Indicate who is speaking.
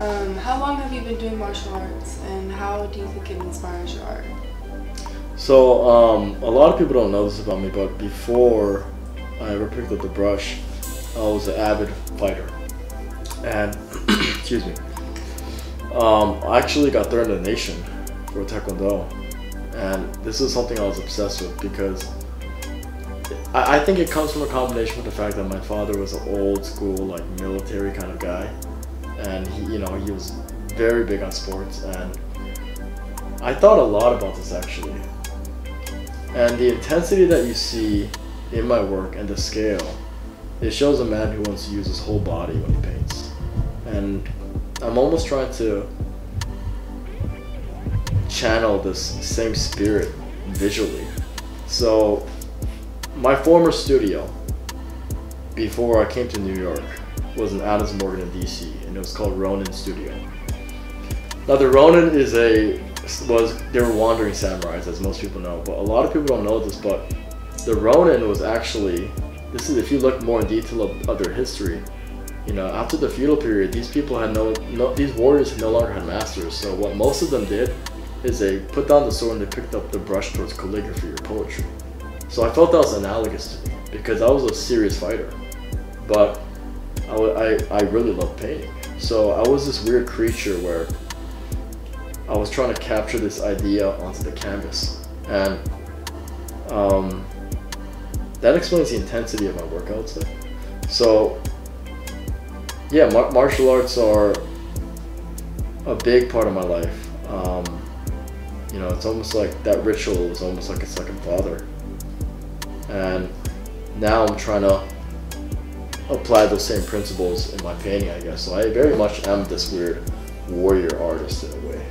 Speaker 1: Um, how long have you been doing martial arts and how do you think it inspires your art?
Speaker 2: So, um, a lot of people don't know this about me, but before I ever picked up the brush, I was an avid fighter. And, excuse me, um, I actually got third in the nation for Taekwondo. And this is something I was obsessed with because I, I think it comes from a combination with the fact that my father was an old school, like military kind of guy. And he, you know, he was very big on sports and I thought a lot about this actually. And the intensity that you see in my work and the scale, it shows a man who wants to use his whole body when he paints. And I'm almost trying to channel this same spirit visually. So, my former studio before I came to New York was in Adams Morgan in DC, and it was called Ronin Studio. Now, the Ronin is a was they were wandering samurais, as most people know, but a lot of people don't know this. But the Ronin was actually this is if you look more in detail of, of their history. You know, after the feudal period, these people had no, no these warriors no longer had masters. So what most of them did is they put down the sword and they picked up the brush towards calligraphy or poetry. So I felt that was analogous to me because I was a serious fighter, but I, I, I really love painting. So I was this weird creature where I was trying to capture this idea onto the canvas. And um, that explains the intensity of my work, I would say. So, yeah, mar martial arts are a big part of my life. Um, you know, it's almost like that ritual is almost like a second father. And now I'm trying to apply those same principles in my painting, I guess. So I very much am this weird warrior artist in a way.